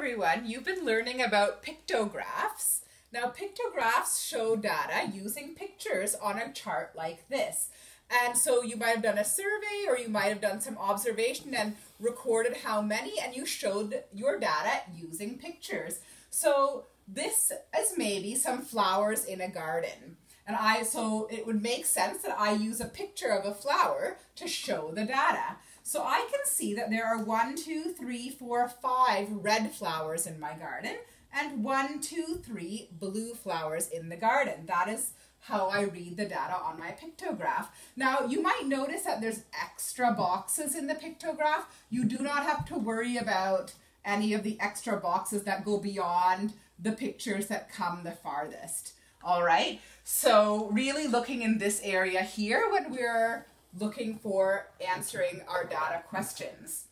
everyone. You've been learning about pictographs. Now, pictographs show data using pictures on a chart like this. And so you might have done a survey or you might have done some observation and recorded how many and you showed your data using pictures. So this is maybe some flowers in a garden. And I so it would make sense that I use a picture of a flower to show the data. So I can see that there are one, two, three, four, five red flowers in my garden and one, two, three blue flowers in the garden. That is how I read the data on my pictograph. Now, you might notice that there's extra boxes in the pictograph. You do not have to worry about any of the extra boxes that go beyond the pictures that come the farthest. All right, so really looking in this area here when we're looking for answering our data questions.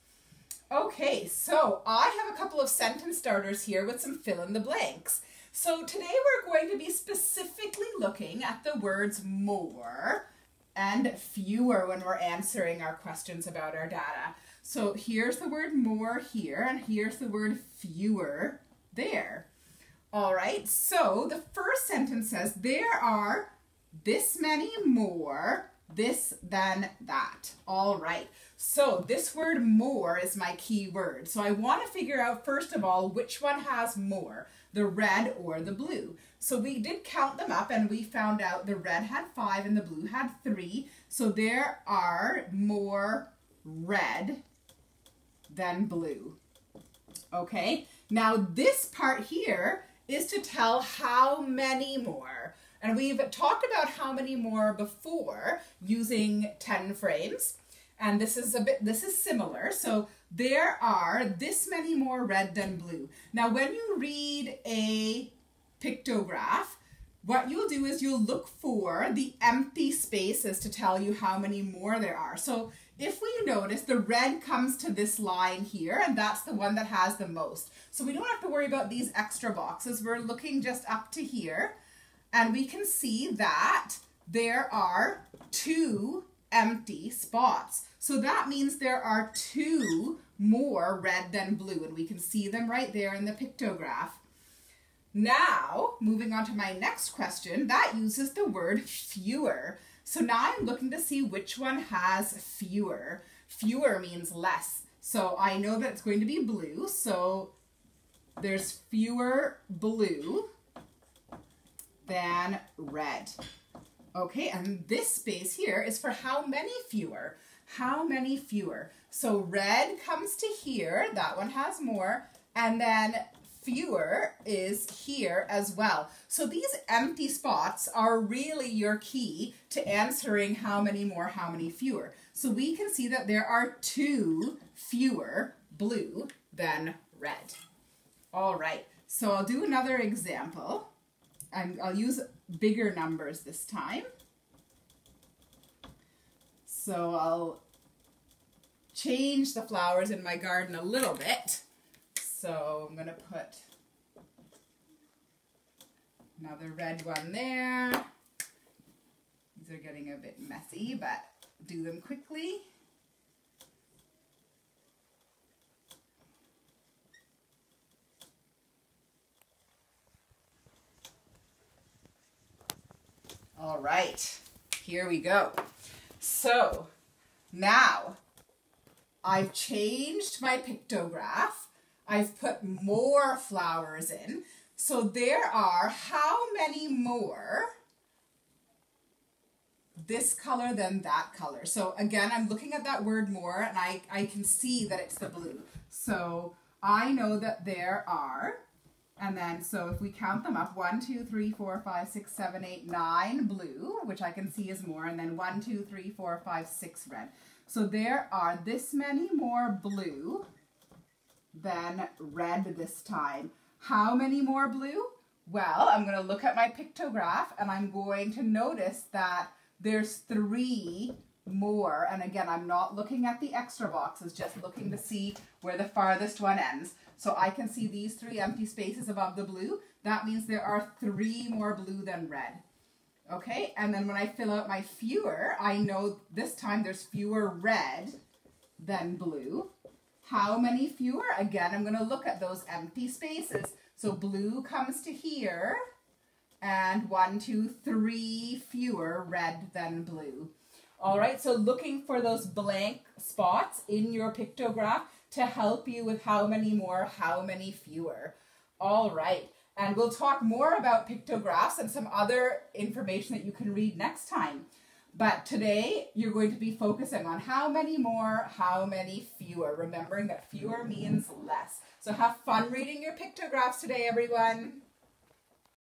Okay, so I have a couple of sentence starters here with some fill in the blanks. So today we're going to be specifically looking at the words more and fewer when we're answering our questions about our data. So here's the word more here, and here's the word fewer there. All right, so the first sentence says there are this many more this than that. All right, so this word more is my key word. So I want to figure out, first of all, which one has more, the red or the blue. So we did count them up and we found out the red had five and the blue had three. So there are more red than blue. Okay, now this part here is to tell how many more. And we've talked about how many more before using 10 frames. And this is a bit, this is similar. So there are this many more red than blue. Now, when you read a pictograph, what you'll do is you'll look for the empty spaces to tell you how many more there are. So if we notice, the red comes to this line here, and that's the one that has the most. So we don't have to worry about these extra boxes. We're looking just up to here, and we can see that there are two empty spots. So that means there are two more red than blue, and we can see them right there in the pictograph. Now, moving on to my next question, that uses the word fewer. So now I'm looking to see which one has fewer. Fewer means less. So I know that it's going to be blue, so there's fewer blue than red. Okay, and this space here is for how many fewer? How many fewer? So red comes to here, that one has more, and then fewer is here as well. So these empty spots are really your key to answering how many more, how many fewer. So we can see that there are two fewer blue than red. All right, so I'll do another example. And I'll use bigger numbers this time. So I'll change the flowers in my garden a little bit. So I'm going to put another red one there. These are getting a bit messy, but do them quickly. All right, here we go. So now I've changed my pictograph. I've put more flowers in. So there are how many more this color than that color. So again, I'm looking at that word more and I, I can see that it's the blue. So I know that there are and then, so if we count them up, one, two, three, four, five, six, seven, eight, nine blue, which I can see is more, and then one, two, three, four, five, six red. So there are this many more blue than red this time. How many more blue? Well, I'm going to look at my pictograph and I'm going to notice that there's three more. And again, I'm not looking at the extra boxes, just looking to see where the farthest one ends. So I can see these three empty spaces above the blue. That means there are three more blue than red. Okay, and then when I fill out my fewer, I know this time there's fewer red than blue. How many fewer? Again, I'm going to look at those empty spaces. So blue comes to here, and one, two, three fewer red than blue. All right, so looking for those blank spots in your pictograph to help you with how many more, how many fewer. All right, and we'll talk more about pictographs and some other information that you can read next time. But today you're going to be focusing on how many more, how many fewer, remembering that fewer means less. So have fun reading your pictographs today, everyone.